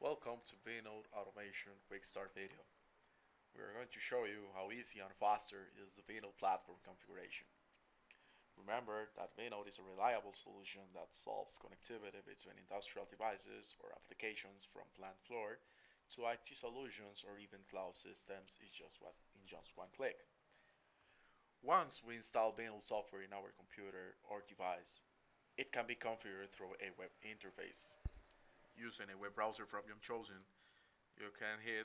Welcome to vNode Automation Quick Start video. We are going to show you how easy and faster is the vNode platform configuration. Remember that vNode is a reliable solution that solves connectivity between industrial devices or applications from plant floor to IT solutions or even cloud systems in just, in just one click. Once we install vNode software in our computer or device, it can be configured through a web interface using a web browser from your chosen, you can hit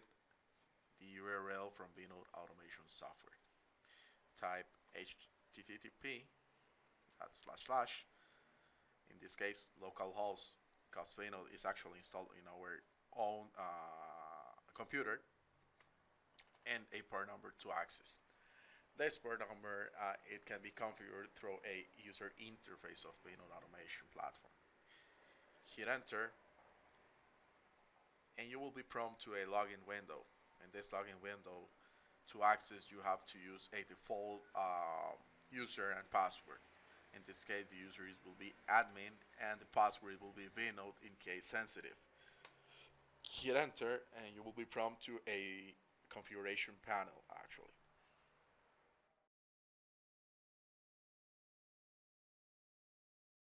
the URL from vNode Automation Software. Type http slash slash, in this case localhost, because vNode is actually installed in our own uh, computer, and a port number to access. This port number, uh, it can be configured through a user interface of vNode Automation platform. Hit enter and you will be prompted to a login window. In this login window, to access, you have to use a default uh, user and password. In this case, the user will be admin and the password will be vnode in case sensitive. Hit enter and you will be prompted to a configuration panel actually.